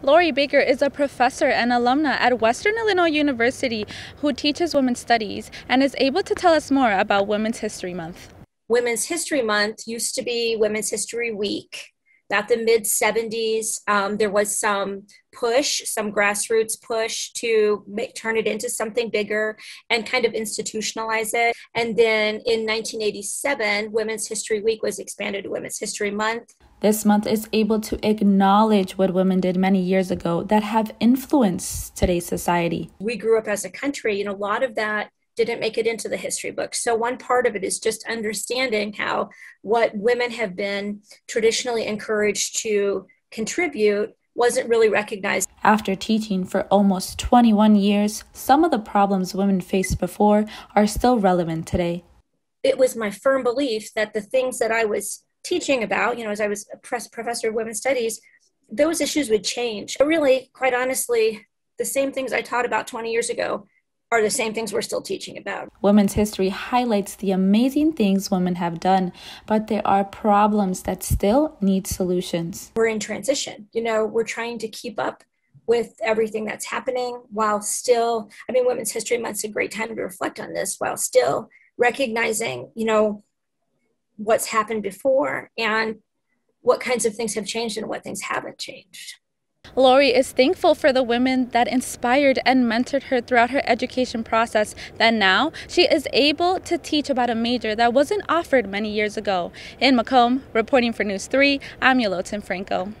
Lori Baker is a professor and alumna at Western Illinois University who teaches women's studies and is able to tell us more about Women's History Month. Women's History Month used to be Women's History Week. About the mid 70s, um, there was some push, some grassroots push to make, turn it into something bigger and kind of institutionalize it. And then in 1987, Women's History Week was expanded to Women's History Month. This month is able to acknowledge what women did many years ago that have influenced today's society. We grew up as a country, and a lot of that didn't make it into the history books. So, one part of it is just understanding how what women have been traditionally encouraged to contribute wasn't really recognized. After teaching for almost 21 years, some of the problems women faced before are still relevant today. It was my firm belief that the things that I was teaching about, you know, as I was a professor of women's studies, those issues would change. But really, quite honestly, the same things I taught about 20 years ago are the same things we're still teaching about. Women's history highlights the amazing things women have done, but there are problems that still need solutions. We're in transition. You know, we're trying to keep up with everything that's happening while still, I mean, Women's History Month's a great time to reflect on this while still recognizing, you know, what's happened before and what kinds of things have changed and what things haven't changed. Lori is thankful for the women that inspired and mentored her throughout her education process that now she is able to teach about a major that wasn't offered many years ago. In Macomb, reporting for News 3, I'm Yolotin Franco.